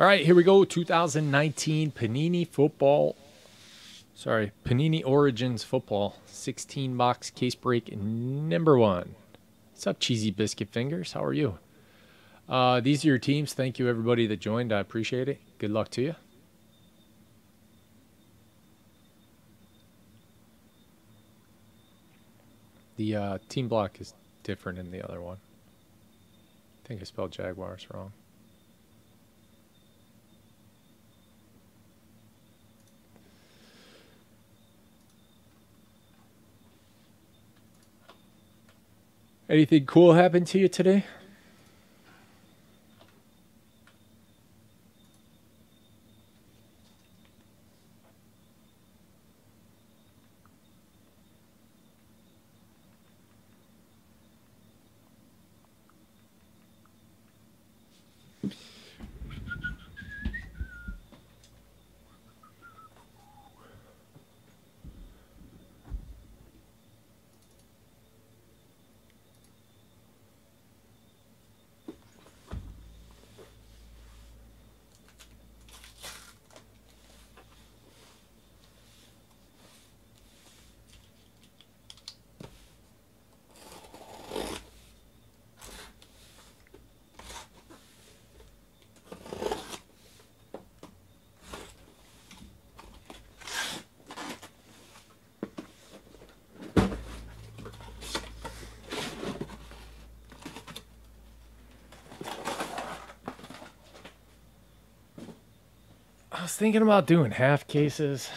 All right, here we go. 2019 Panini Football. Sorry, Panini Origins Football 16 box case break number one. What's up, Cheesy Biscuit Fingers? How are you? Uh, these are your teams. Thank you, everybody that joined. I appreciate it. Good luck to you. The uh, team block is different in the other one. I think I spelled Jaguars wrong. Anything cool happened to you today? I was thinking about doing half cases.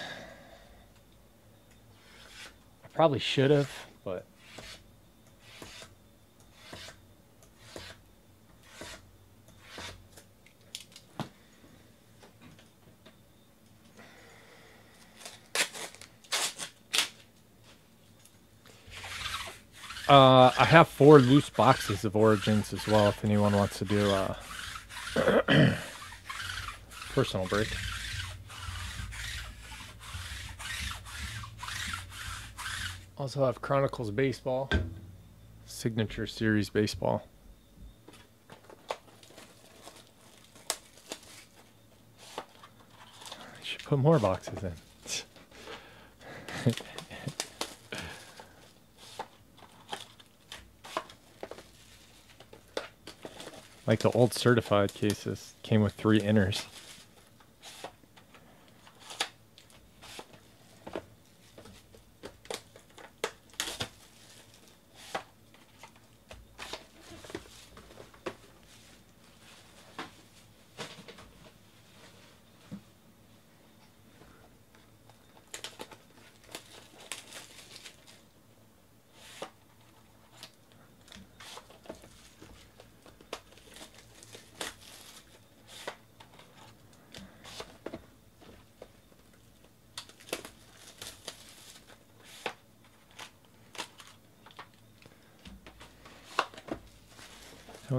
I probably should have, but Uh, I have four loose boxes of Origins as well. If anyone wants to do a personal break. Also have Chronicles Baseball, Signature Series Baseball. I should put more boxes in. like the old certified cases came with three inners.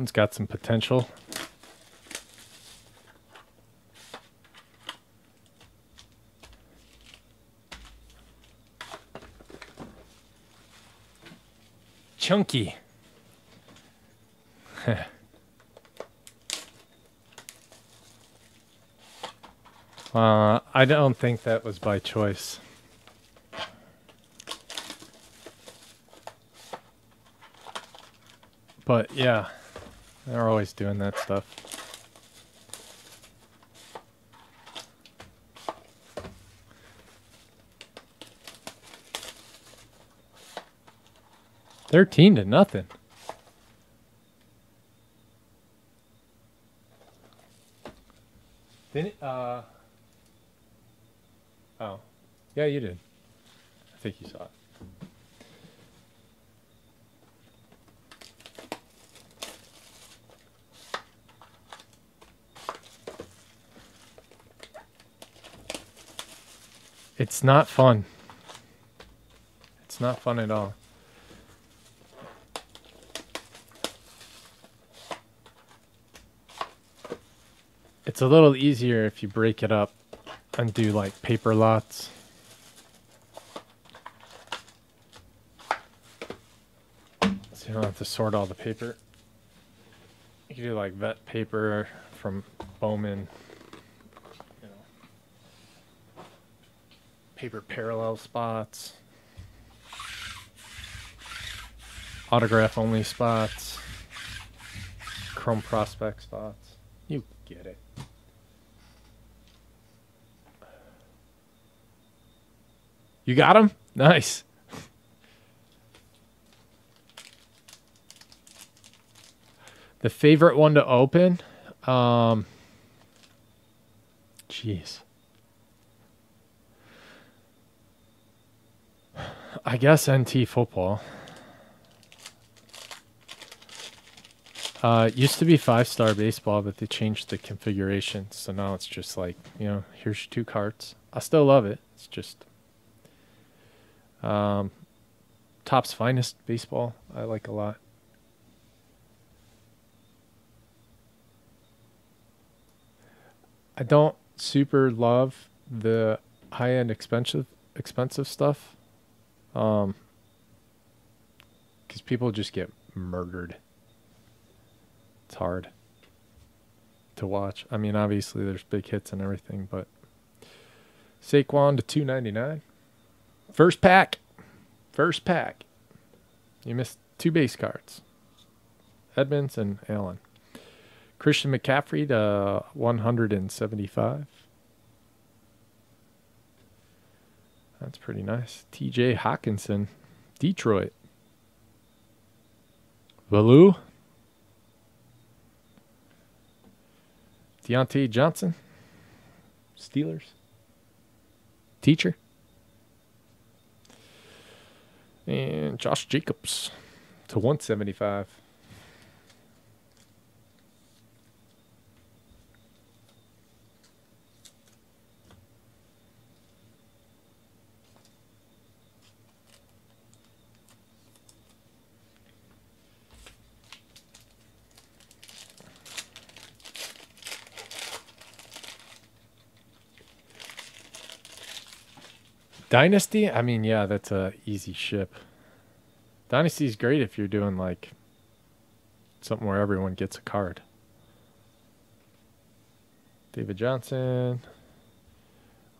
One's got some potential. Chunky. uh, I don't think that was by choice. But yeah. They're always doing that stuff. Thirteen to nothing. Didn't uh Oh. Yeah, you did. I think you saw it. It's not fun. It's not fun at all. It's a little easier if you break it up and do like paper lots. So you don't have to sort all the paper. You can do like vet paper from Bowman paper parallel spots, autograph only spots, chrome prospect spots. You get it. You got him? Nice. The favorite one to open? Um, jeez. I guess NT football. Uh, used to be five star baseball, but they changed the configuration. So now it's just like, you know, here's your two cards. I still love it. It's just um, Topps finest baseball. I like a lot. I don't super love the high end expensive expensive stuff. Um cuz people just get murdered. It's hard to watch. I mean, obviously there's big hits and everything, but Saquon to 299. First pack. First pack. You missed two base cards. Edmunds and Allen. Christian McCaffrey to 175. That's pretty nice. TJ Hockenson, Detroit. Valu. Diontae Johnson, Steelers. Teacher. And Josh Jacobs to 175. Dynasty? I mean, yeah, that's a easy ship. Dynasty is great if you're doing like something where everyone gets a card. David Johnson.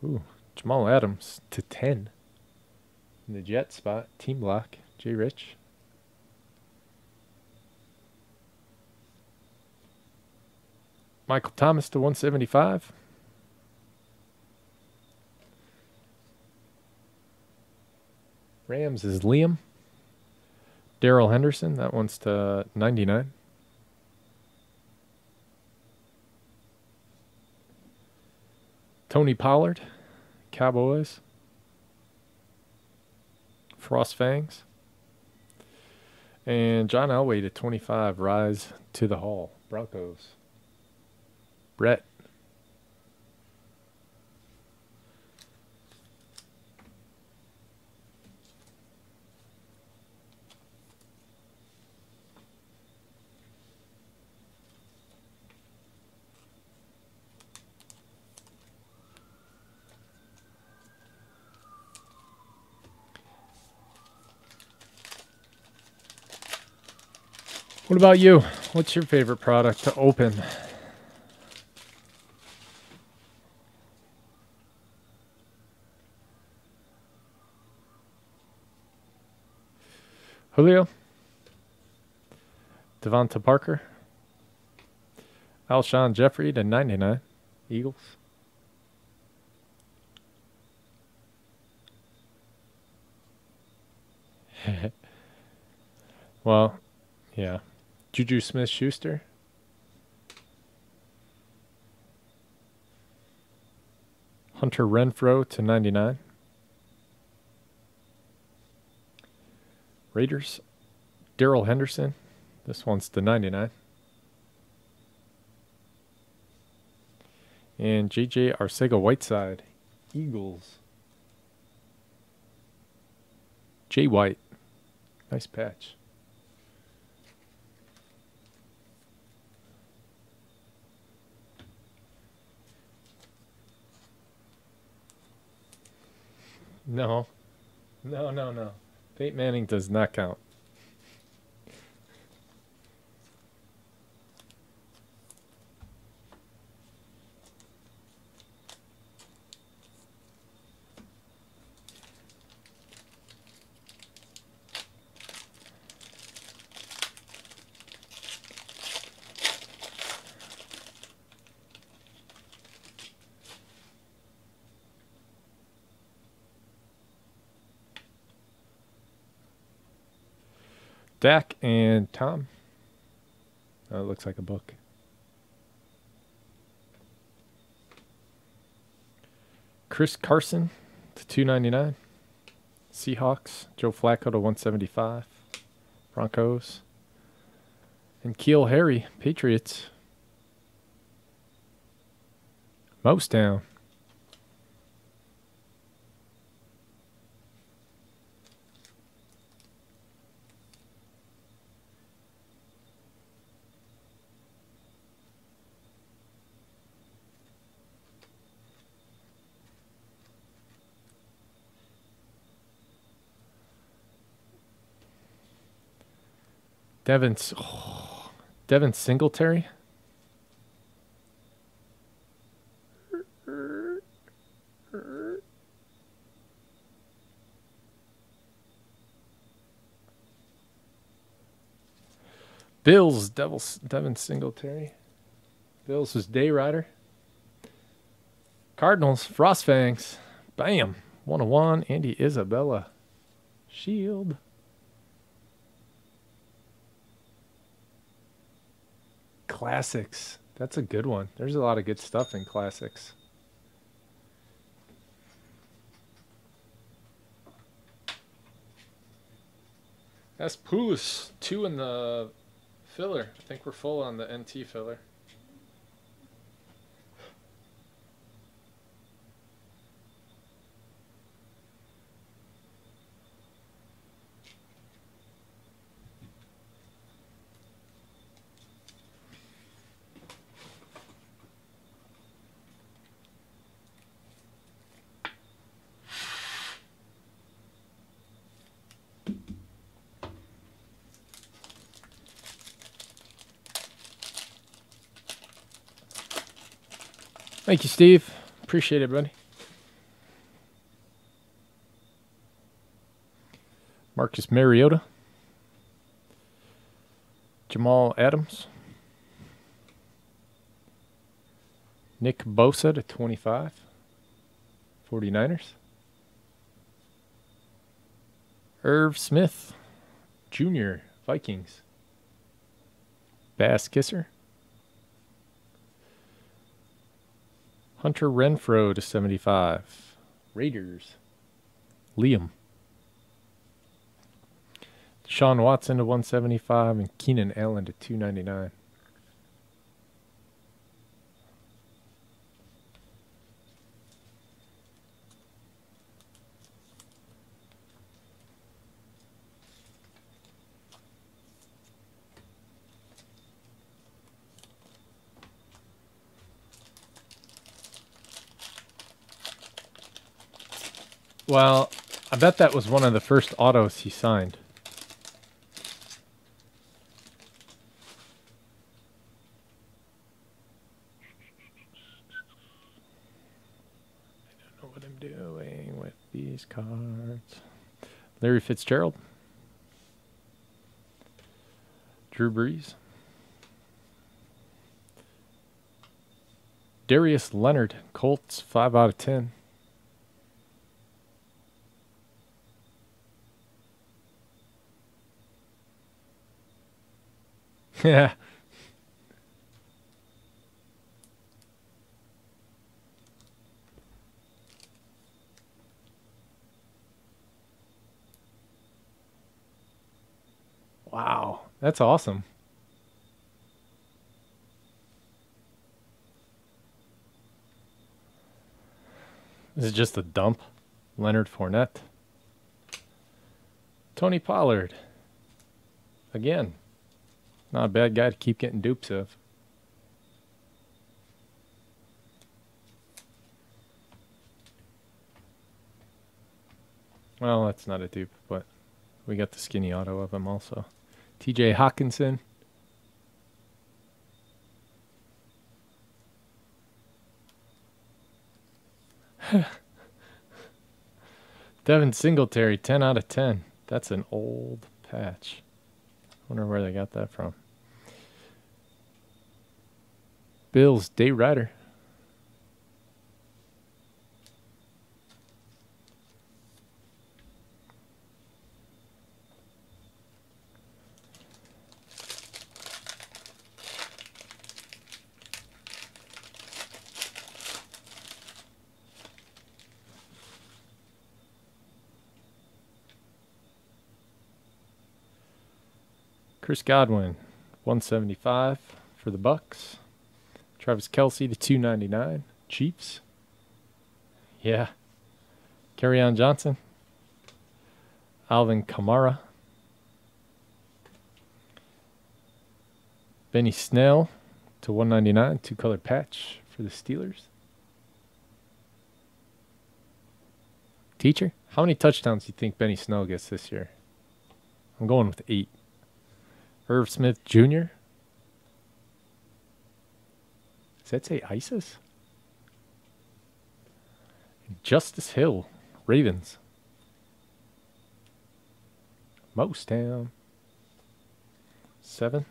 Ooh, Jamal Adams to 10. In the jet spot, team block, Jay Rich. Michael Thomas to 175. Rams is Liam. Darrell Henderson, that one's to 99. Tony Pollard, Cowboys. Frost Fangs. And John Elway to 25, Rise to the Hall, Broncos. Brett. What about you? What's your favorite product to open? Julio, DeVante Parker, Alshon Jeffery to 99, Eagles. well, yeah. Juju Smith Schuster. Hunter Renfrow to 99. Raiders. Darrell Henderson. This one's to 99. And JJ Arcega Whiteside. Eagles. Jay White. Nice patch. No. No, no, no. Peyton Manning does not count. Dak and Tom. Oh, it looks like a book. Chris Carson to 299. Seahawks. Joe Flacco to 175. Broncos. And Keel Harry, Patriots. Mostown. Devin, oh, Devin Singletary. Bills, Devils, Devin Singletary. Bills was Day Rider. Cardinals, Frostfangs. Bam. 101, Andy Isabella. Shield. Classics. That's a good one. There's a lot of good stuff in classics. That's Poulos. Two in the filler. I think we're full on the NT filler. Thank you, Steve. Appreciate it, buddy. Marcus Mariota. Jamal Adams. Nick Bosa to 25. 49ers. Irv Smith Jr. Vikings. Bass Kisser. Hunter Renfrow to 75. Raiders. Liam. Sean Watson to 175 and Keenan Allen to 299. Well, I bet that was one of the first autos he signed. I don't know what I'm doing with these cards. Larry Fitzgerald. Drew Brees. Darius Leonard, Colts, 5 out of 10. Yeah. Wow, that's awesome. This is just a dump. Leonard Fournette. Tony Pollard. Again. Not a bad guy to keep getting dupes of. Well, that's not a dupe, but we got the skinny auto of him also. TJ Hockenson. Devin Singletary, 10 out of 10. That's an old patch. Wonder where they got that from. Bills, Dave Ryder. Chris Godwin, 175 for the Bucks. Travis Kelce to 299. Chiefs. Yeah. on Johnson. Alvin Kamara. Benny Snell to 199, two color patch for the Steelers. Teacher, how many touchdowns do you think Benny Snell gets this year? I'm going with eight. Irv Smith Jr. Does that say ISIS? Justice Hill, Ravens. Most Mostown. Seven.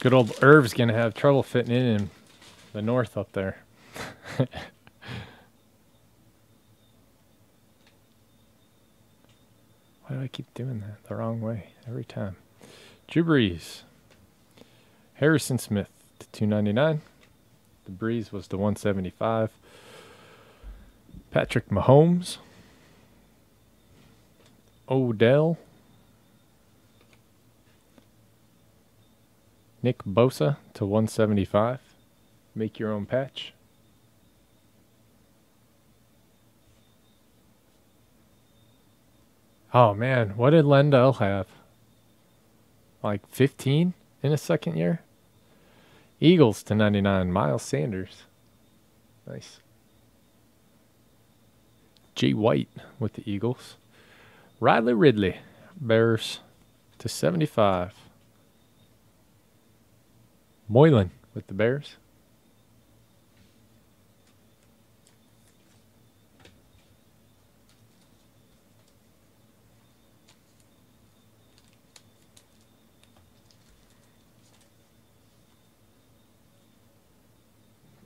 Good old Irv's gonna have trouble fitting in in the north up there. Why do I keep doing that the wrong way every time? Drew Brees. Harrison Smith to 299. The Brees was to 175. Patrick Mahomes. Odell Nick Bosa to 175. Make your own patch. Oh man, what did Lendell have? Like 15 in his second year? Eagles to 99. Miles Sanders. Nice. G. White with the Eagles. Riley Ridley. Bears to 75. Moylan with the Bears.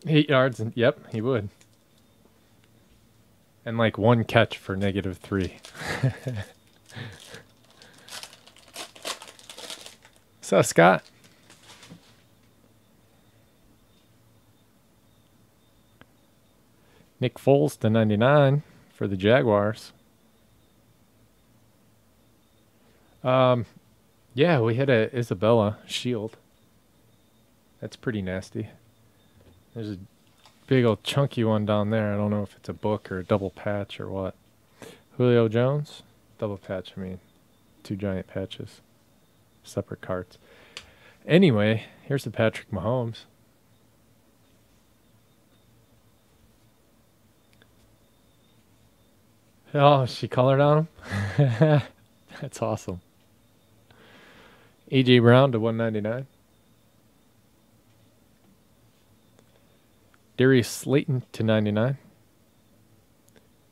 Eight yards, and yep, he would. And like one catch for negative three. so, Scott. Nick Foles to 99 for the Jaguars. Um, yeah, we hit a Isabella shield. That's pretty nasty. There's a big old chunky one down there. I don't know if it's a book or a double patch or what. Julio Jones, double patch. I mean, two giant patches, separate cards. Anyway, here's the Patrick Mahomes. Oh, she colored on him? That's awesome. AJ Brown to 199. Darius Slayton to 99.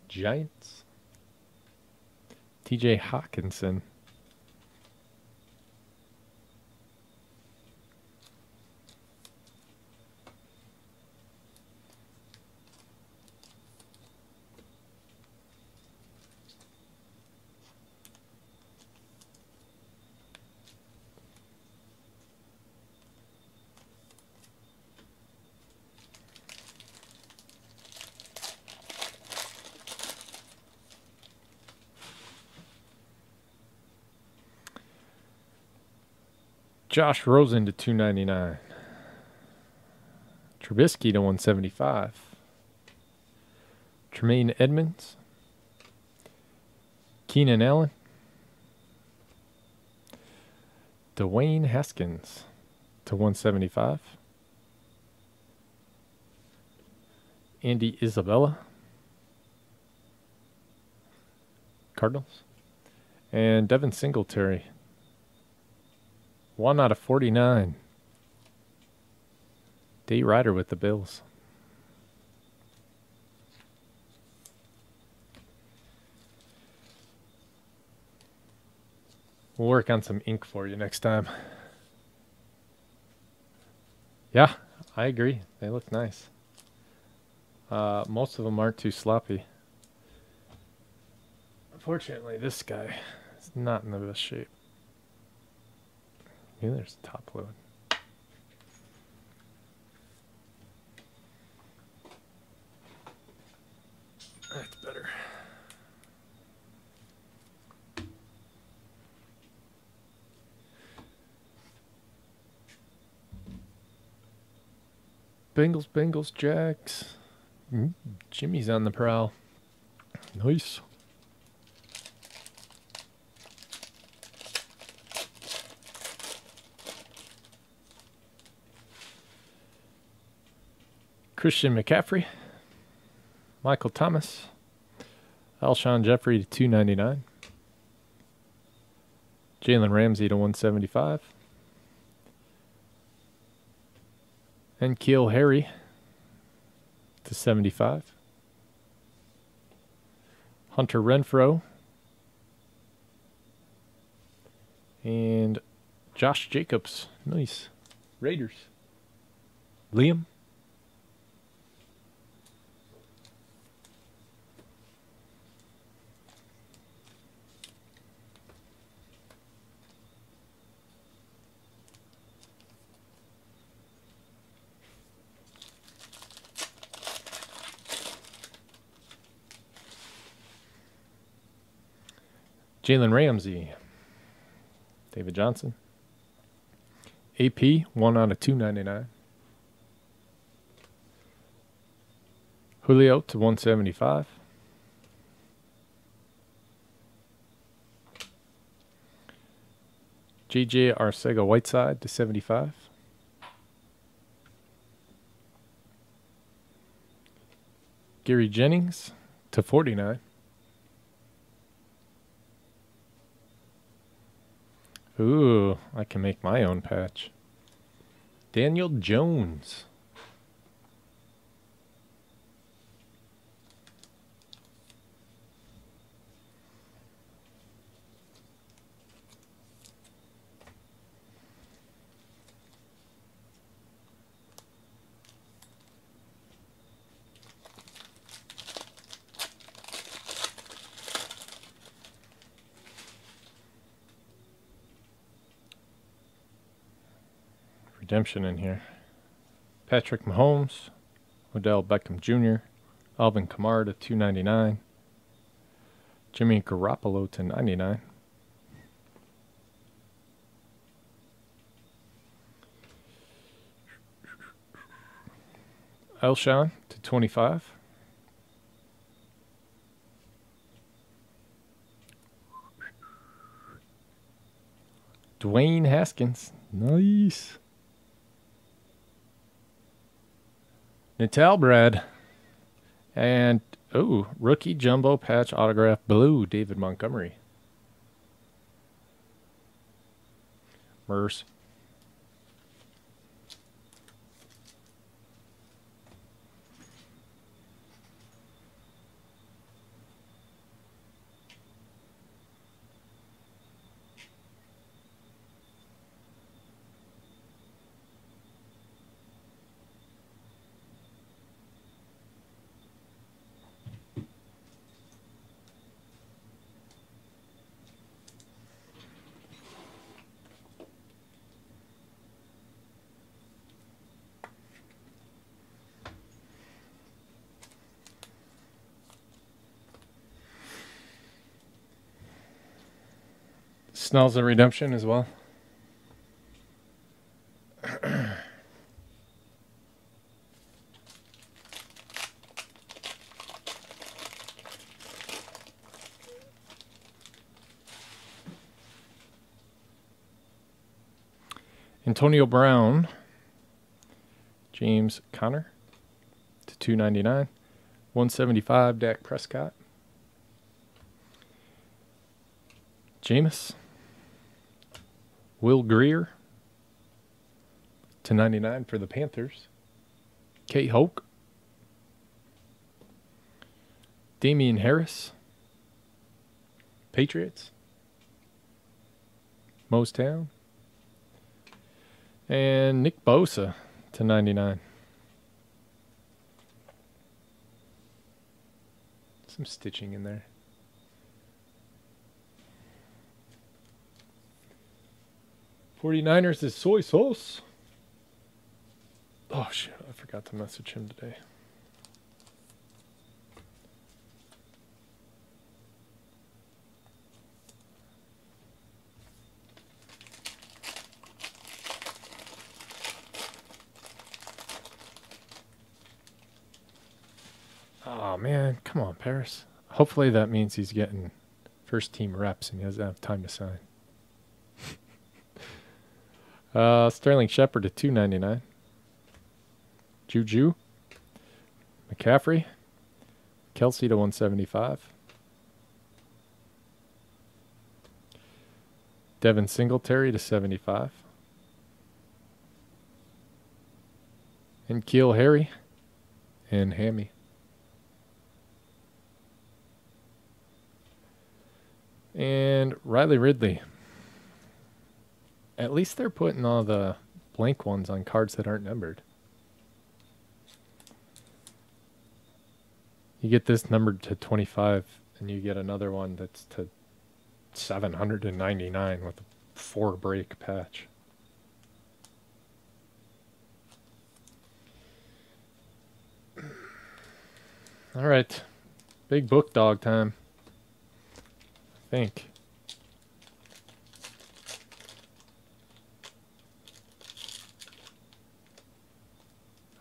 Giants. TJ Hockenson Josh Rosen to 299. Trubisky to 175. Tremaine Edmunds. Keenan Allen. Dwayne Haskins to 175. Andy Isabella. Cardinals. And Devin Singletary one out of 49. D. Ryder with the Bills. We'll work on some ink for you next time. Yeah, I agree. They look nice. Uh, most of them aren't too sloppy. Unfortunately, this guy is not in the best shape. Yeah, there's the top load. That's better. Bengals, Bengals, Jacks. Mm, Jimmy's on the prowl. Nice. Christian McCaffrey. Michael Thomas. Alshon Jeffery to 299. Jalen Ramsey to 175. And Keel Harry to 75. Hunter Renfrow. And Josh Jacobs. Nice. Raiders. Liam. Jalen Ramsey. David Johnson. AP, 1 out of 299. Julio to 175. JJ Arcega Whiteside to 75. Gary Jennings to 49. Ooh, I can make my own patch. Daniel Jones. Redemption in here. Patrick Mahomes, Odell Beckham Jr., Alvin Kamara to 299, Jimmy Garoppolo to 99. Alshon to 25. Dwayne Haskins. Nice. Natal Brad. And, oh, rookie jumbo patch autograph blue, David Montgomery. Merce. Snell's a redemption as well. Antonio Brown, James Conner to 299, 175 Dak Prescott. Jameis. Will Grier to 99 for the Panthers. Kate Hoke. Damien Harris. Patriots. Mostown. And Nick Bosa to 99. Some stitching in there. 49ers is soy sauce. Oh shit, I forgot to message him today. Oh man, come on, Paris. Hopefully that means he's getting first team reps and he doesn't have time to sign. Uh, Sterling Shepard at two ninety nine. Juju. McCaffrey. Kelce to one seventy five. Devin Singletary to seventy five. And Keel Harry and Hammy. And Riley Ridley. At least they're putting all the blank ones on cards that aren't numbered. You get this numbered to 25, and you get another one that's to 799 with a four break patch. All right. Big book dog time I think.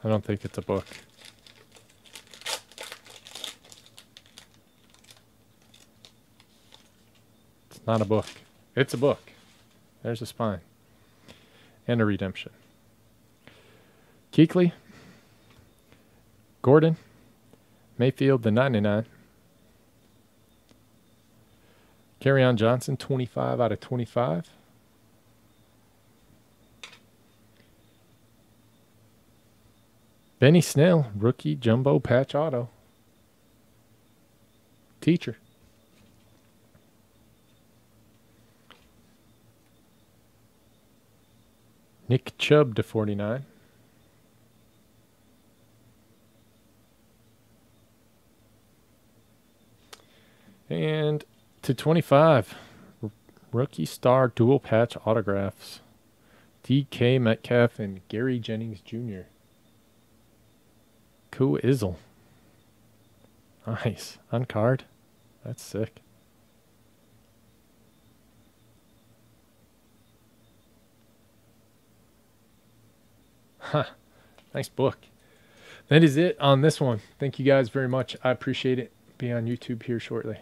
I don't think it's a book. It's not a book. It's a book. There's a spine. And a redemption. Kuechly. Gordon. Mayfield, the 99. Kerryon Johnson, 25 out of 25. Benny Snell, rookie jumbo patch auto. Teacher. Nick Chubb to 49. And to 25. Rookie star dual patch autographs. DK Metcalf and Gary Jennings Jr. Cool Izzle. Nice. On card. That's sick. Huh. Nice book. That is it on this one. Thank you guys very much. I appreciate it. Be on YouTube here shortly.